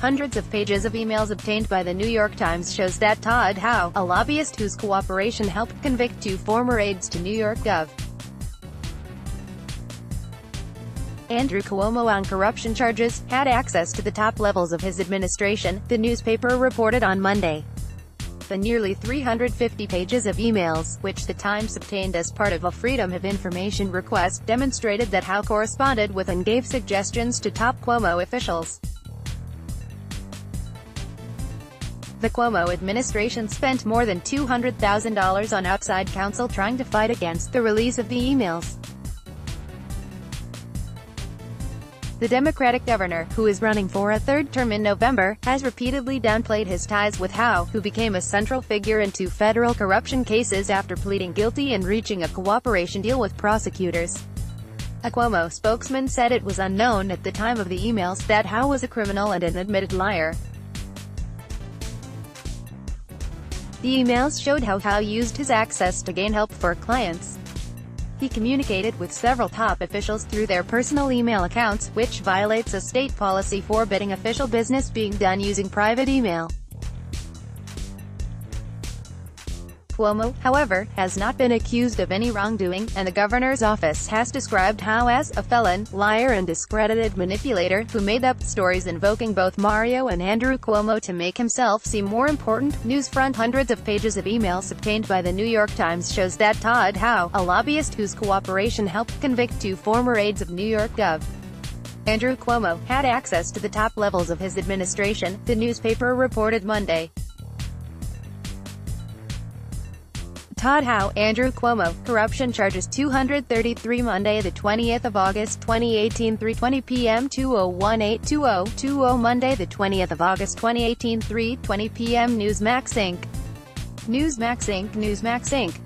Hundreds of pages of emails obtained by the New York Times shows that Todd Howe, a lobbyist whose cooperation helped convict two former aides to New York Gov. Andrew Cuomo on corruption charges, had access to the top levels of his administration, the newspaper reported on Monday. The nearly 350 pages of emails, which the Times obtained as part of a Freedom of Information request, demonstrated that Howe corresponded with and gave suggestions to top Cuomo officials. The Cuomo administration spent more than $200,000 on outside counsel trying to fight against the release of the emails. The Democratic governor, who is running for a third term in November, has repeatedly downplayed his ties with Howe, who became a central figure in two federal corruption cases after pleading guilty and reaching a cooperation deal with prosecutors. A Cuomo spokesman said it was unknown at the time of the emails that Howe was a criminal and an admitted liar. The emails showed how Howe used his access to gain help for clients. He communicated with several top officials through their personal email accounts, which violates a state policy forbidding official business being done using private email. Cuomo, however, has not been accused of any wrongdoing, and the governor's office has described Howe as a felon, liar and discredited manipulator, who made up stories invoking both Mario and Andrew Cuomo to make himself seem more important. Newsfront Hundreds of pages of emails obtained by the New York Times shows that Todd Howe, a lobbyist whose cooperation helped convict two former aides of New York Gov. Andrew Cuomo, had access to the top levels of his administration, the newspaper reported Monday. Todd Howe, Andrew Cuomo, corruption charges 233 Monday the 20th of August 2018 3:20 p.m. 20182020 Monday the 20th of August 2018 3:20 p.m. Newsmax Inc. Newsmax Inc. Newsmax Inc.